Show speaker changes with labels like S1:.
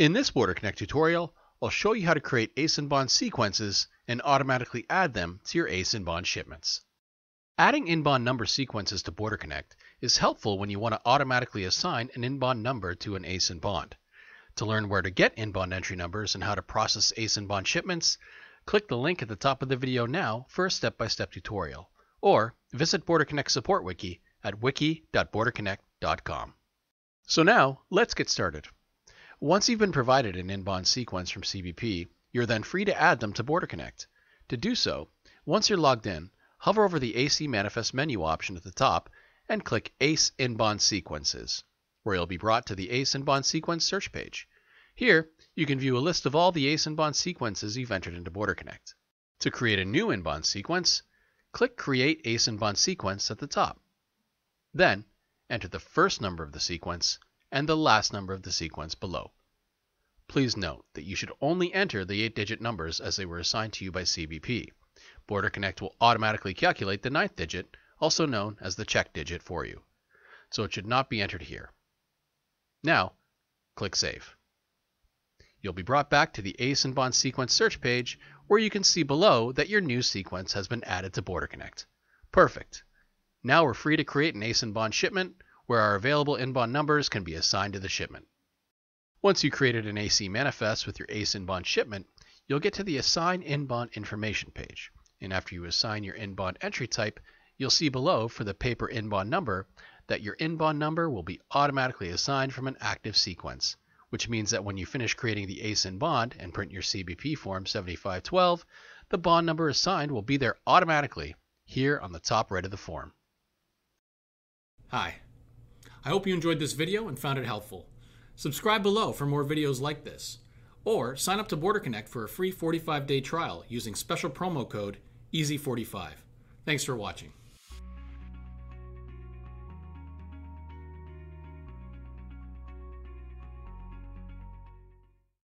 S1: In this BorderConnect tutorial, I'll show you how to create in-bond sequences and automatically add them to your in-bond shipments. Adding in-bond number sequences to BorderConnect is helpful when you want to automatically assign an in-bond number to an in-bond. To learn where to get in-bond entry numbers and how to process in-bond shipments, click the link at the top of the video now for a step-by-step tutorial, or visit BorderConnect Support Wiki at wiki.borderconnect.com. So now, let's get started. Once you've been provided an in-bond sequence from CBP, you're then free to add them to BorderConnect. To do so, once you're logged in, hover over the ACE Manifest menu option at the top and click ACE In-Bond Sequences, where you'll be brought to the ACE In-Bond Sequence search page. Here, you can view a list of all the ACE In-Bond sequences you've entered into BorderConnect. To create a new in-bond sequence, click Create ACE In-Bond Sequence at the top. Then, enter the first number of the sequence and the last number of the sequence below. Please note that you should only enter the 8-digit numbers as they were assigned to you by CBP. BorderConnect will automatically calculate the ninth digit, also known as the check digit, for you. So it should not be entered here. Now, click Save. You'll be brought back to the ACE In-Bond Sequence search page where you can see below that your new sequence has been added to BorderConnect. Perfect. Now we're free to create an ACE In-Bond shipment where our available in-bond numbers can be assigned to the shipment. Once you created an ACE manifest with your ACE in-bond shipment, you'll get to the Assign in-bond information page. And after you assign your in-bond entry type, you'll see below for the paper in-bond number that your in-bond number will be automatically assigned from an active sequence, which means that when you finish creating the ACE in bond and print your CBP form 7512, the bond number assigned will be there automatically here on the top right of the form.
S2: Hi, I hope you enjoyed this video and found it helpful. Subscribe below for more videos like this. Or sign up to BorderConnect for a free 45 day trial using special promo code EASY45. Thanks for watching.